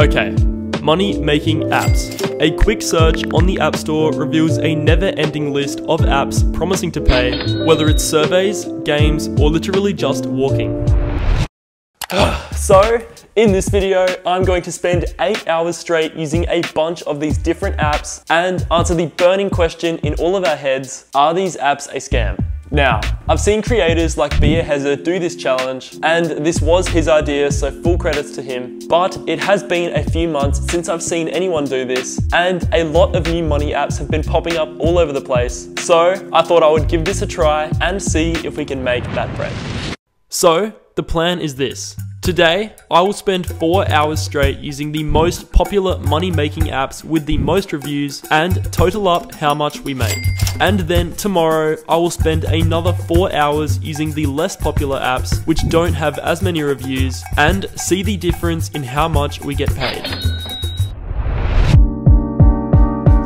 Okay, money making apps. A quick search on the App Store reveals a never ending list of apps promising to pay, whether it's surveys, games, or literally just walking. so, in this video, I'm going to spend 8 hours straight using a bunch of these different apps and answer the burning question in all of our heads, are these apps a scam? Now, I've seen creators like Bia Hezer do this challenge, and this was his idea, so full credits to him. But it has been a few months since I've seen anyone do this, and a lot of new money apps have been popping up all over the place. So I thought I would give this a try and see if we can make that bread. So, the plan is this. Today, I will spend 4 hours straight using the most popular money making apps with the most reviews and total up how much we make. And then tomorrow, I will spend another 4 hours using the less popular apps which don't have as many reviews and see the difference in how much we get paid.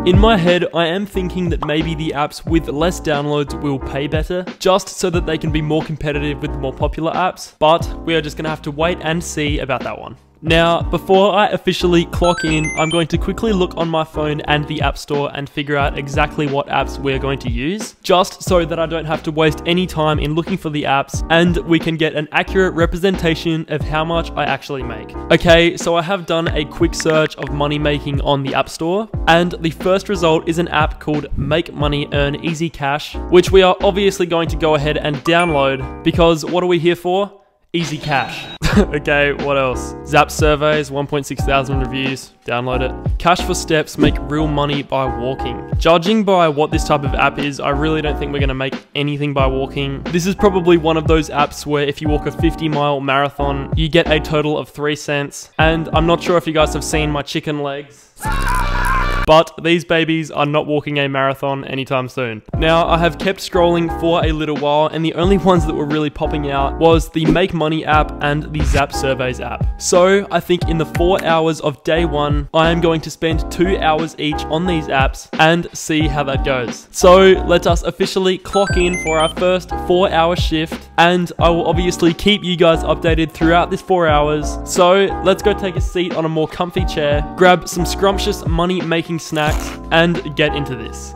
In my head, I am thinking that maybe the apps with less downloads will pay better, just so that they can be more competitive with the more popular apps, but we are just gonna have to wait and see about that one. Now, before I officially clock in, I'm going to quickly look on my phone and the App Store and figure out exactly what apps we're going to use, just so that I don't have to waste any time in looking for the apps and we can get an accurate representation of how much I actually make. Okay, so I have done a quick search of money making on the App Store, and the first result is an app called Make Money Earn Easy Cash, which we are obviously going to go ahead and download because what are we here for? Easy cash. okay, what else? Zap surveys, 1.6 thousand reviews. Download it. Cash for steps make real money by walking. Judging by what this type of app is, I really don't think we're gonna make anything by walking. This is probably one of those apps where if you walk a 50 mile marathon, you get a total of 3 cents. And I'm not sure if you guys have seen my chicken legs. But these babies are not walking a marathon anytime soon. Now, I have kept scrolling for a little while, and the only ones that were really popping out was the Make Money app and the Zap Surveys app. So, I think in the four hours of day one, I am going to spend two hours each on these apps and see how that goes. So, let us officially clock in for our first four hour shift, and I will obviously keep you guys updated throughout this four hours. So, let's go take a seat on a more comfy chair, grab some scrumptious money making snacks, and get into this.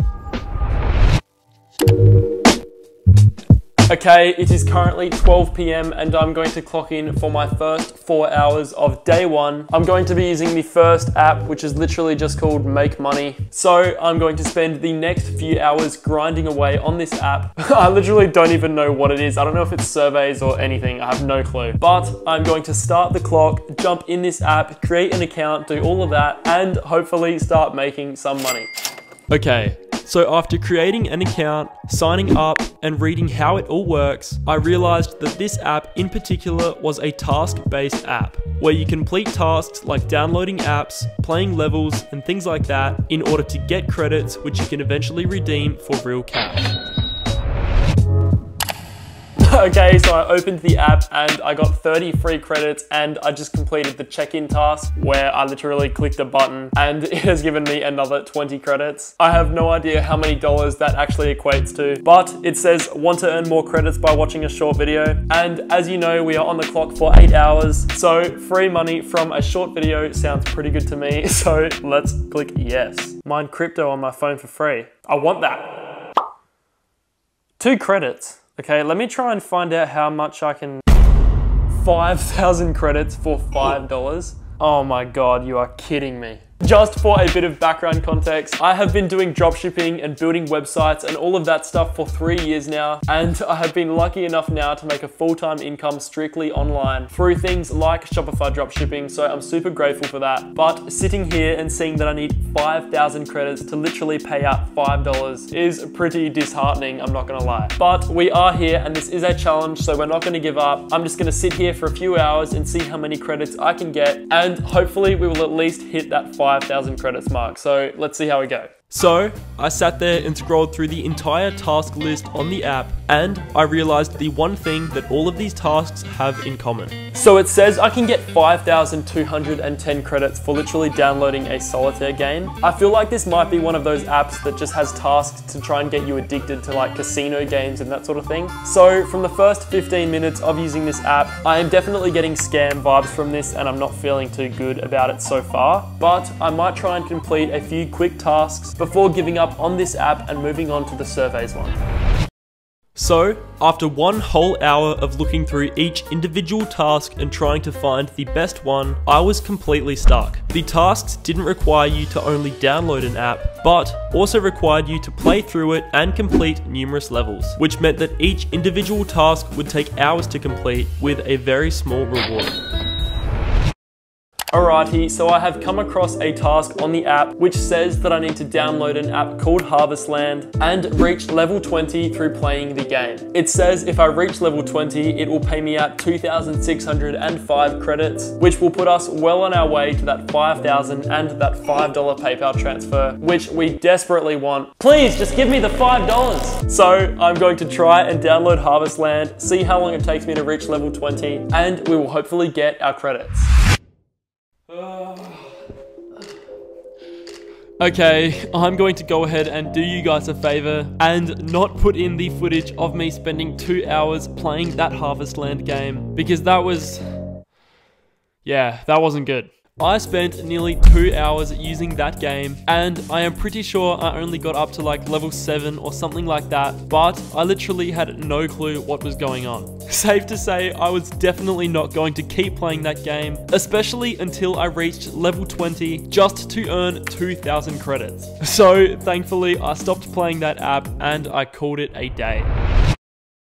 Okay, it is currently 12 p.m. and I'm going to clock in for my first four hours of day one. I'm going to be using the first app, which is literally just called Make Money. So I'm going to spend the next few hours grinding away on this app. I literally don't even know what it is. I don't know if it's surveys or anything. I have no clue. But I'm going to start the clock, jump in this app, create an account, do all of that, and hopefully start making some money. Okay, so after creating an account, signing up, and reading how it all works, I realized that this app in particular was a task-based app, where you complete tasks like downloading apps, playing levels, and things like that in order to get credits which you can eventually redeem for real cash. okay, so I opened the app and I got 30 free credits and I just completed the check-in task where I literally clicked a button and it has given me another 20 credits. I have no idea how many dollars that actually equates to, but it says want to earn more credits by watching a short video. And as you know, we are on the clock for eight hours. So free money from a short video sounds pretty good to me. So let's click yes. Mine crypto on my phone for free. I want that. Two credits. Okay, let me try and find out how much I can... 5,000 credits for $5. Oh my god, you are kidding me. Just for a bit of background context, I have been doing dropshipping and building websites and all of that stuff for three years now, and I have been lucky enough now to make a full-time income strictly online through things like Shopify dropshipping, so I'm super grateful for that. But sitting here and seeing that I need 5,000 credits to literally pay out $5 is pretty disheartening, I'm not gonna lie. But we are here and this is a challenge, so we're not gonna give up. I'm just gonna sit here for a few hours and see how many credits I can get, and hopefully we will at least hit that 5 5,000 credits mark. So let's see how we go. So, I sat there and scrolled through the entire task list on the app, and I realized the one thing that all of these tasks have in common. So it says I can get 5,210 credits for literally downloading a solitaire game. I feel like this might be one of those apps that just has tasks to try and get you addicted to like casino games and that sort of thing. So from the first 15 minutes of using this app, I am definitely getting scam vibes from this and I'm not feeling too good about it so far. But I might try and complete a few quick tasks before giving up on this app and moving on to the surveys one. So, after one whole hour of looking through each individual task and trying to find the best one, I was completely stuck. The tasks didn't require you to only download an app, but also required you to play through it and complete numerous levels, which meant that each individual task would take hours to complete with a very small reward. Alrighty, so I have come across a task on the app which says that I need to download an app called Harvestland and reach level 20 through playing the game. It says if I reach level 20, it will pay me out 2,605 credits, which will put us well on our way to that 5,000 and that $5 PayPal transfer, which we desperately want. Please, just give me the $5. So I'm going to try and download Harvestland, see how long it takes me to reach level 20, and we will hopefully get our credits. Okay, I'm going to go ahead and do you guys a favor and not put in the footage of me spending two hours playing that Harvestland game because that was... Yeah, that wasn't good. I spent nearly two hours using that game and I am pretty sure I only got up to like level 7 or something like that, but I literally had no clue what was going on. Safe to say, I was definitely not going to keep playing that game, especially until I reached level 20 just to earn 2000 credits. So thankfully I stopped playing that app and I called it a day.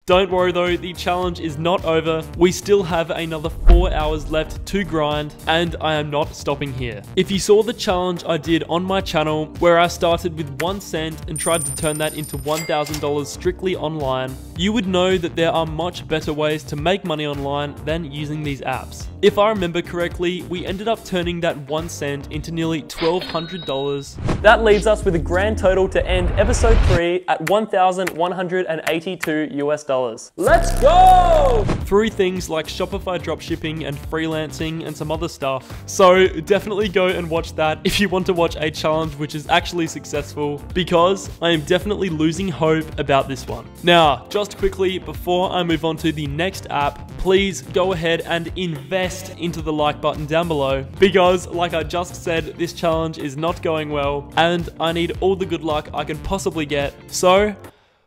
Don't worry though, the challenge is not over. We still have another 4 hours left to grind, and I am not stopping here. If you saw the challenge I did on my channel, where I started with 1 cent and tried to turn that into $1,000 strictly online, you would know that there are much better ways to make money online than using these apps. If I remember correctly, we ended up turning that 1 cent into nearly $1,200. That leaves us with a grand total to end episode 3 at 1,182 US dollars dollars. Let's go! Through things like Shopify dropshipping and freelancing and some other stuff. So definitely go and watch that if you want to watch a challenge which is actually successful because I am definitely losing hope about this one. Now, just quickly before I move on to the next app, please go ahead and invest into the like button down below because like I just said, this challenge is not going well and I need all the good luck I can possibly get. So,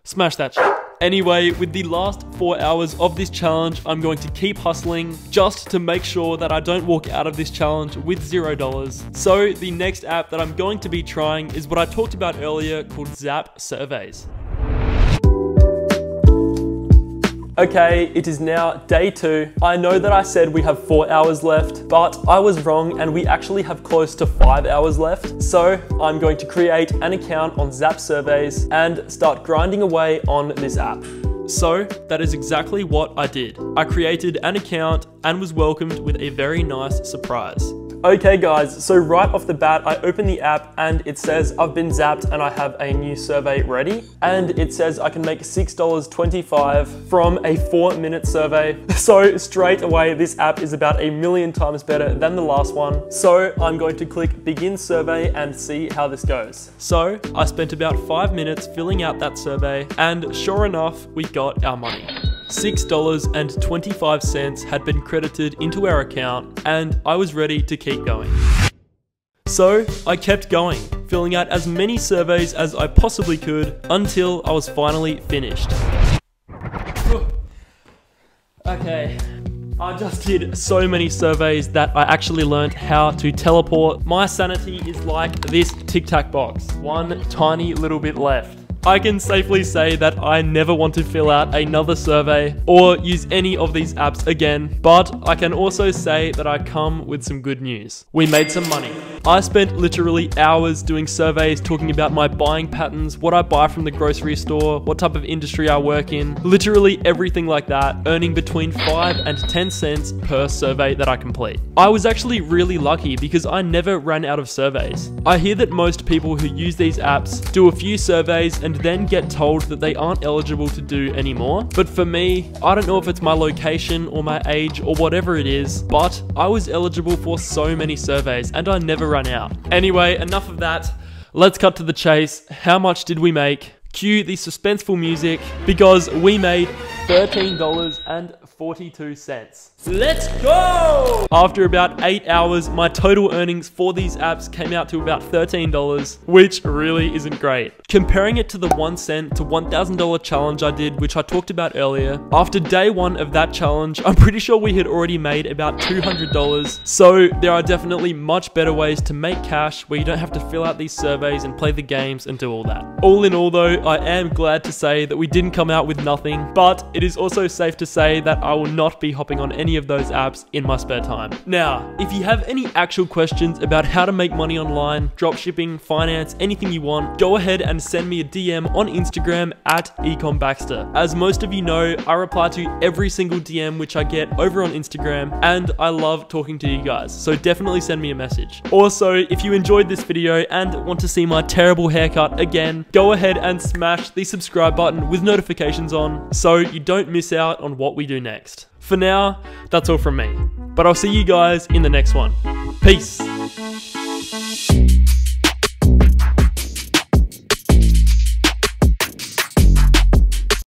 smash that shit. Anyway, with the last four hours of this challenge, I'm going to keep hustling just to make sure that I don't walk out of this challenge with zero dollars. So the next app that I'm going to be trying is what I talked about earlier called Zap Surveys. Okay, it is now day two. I know that I said we have four hours left, but I was wrong and we actually have close to five hours left. So I'm going to create an account on Zap Surveys and start grinding away on this app. So that is exactly what I did. I created an account and was welcomed with a very nice surprise. Okay guys, so right off the bat, I open the app and it says I've been zapped and I have a new survey ready. And it says I can make $6.25 from a four minute survey. So straight away, this app is about a million times better than the last one. So I'm going to click begin survey and see how this goes. So I spent about five minutes filling out that survey and sure enough, we got our money. $6.25 had been credited into our account and I was ready to keep going. So I kept going, filling out as many surveys as I possibly could until I was finally finished. Okay, I just did so many surveys that I actually learned how to teleport. My sanity is like this Tic Tac box, one tiny little bit left. I can safely say that I never want to fill out another survey or use any of these apps again, but I can also say that I come with some good news. We made some money. I spent literally hours doing surveys talking about my buying patterns, what I buy from the grocery store, what type of industry I work in, literally everything like that, earning between 5 and 10 cents per survey that I complete. I was actually really lucky because I never ran out of surveys. I hear that most people who use these apps do a few surveys and then get told that they aren't eligible to do anymore. But for me, I don't know if it's my location or my age or whatever it is, but I was eligible for so many surveys and I never run out. Anyway, enough of that. Let's cut to the chase. How much did we make? Cue the suspenseful music because we made $13.42. Let's go! After about 8 hours, my total earnings for these apps came out to about $13, which really isn't great. Comparing it to the 1 cent to $1,000 challenge I did, which I talked about earlier, after day 1 of that challenge, I'm pretty sure we had already made about $200, so there are definitely much better ways to make cash where you don't have to fill out these surveys and play the games and do all that. All in all though, I am glad to say that we didn't come out with nothing, but it is also safe to say that I will not be hopping on any of those apps in my spare time. Now, if you have any actual questions about how to make money online, dropshipping, finance, anything you want, go ahead and send me a DM on Instagram at ecombaxter. As most of you know, I reply to every single DM which I get over on Instagram, and I love talking to you guys, so definitely send me a message. Also, if you enjoyed this video and want to see my terrible haircut again, go ahead and smash the subscribe button with notifications on so you don't miss out on what we do next. For now, that's all from me. But I'll see you guys in the next one. Peace.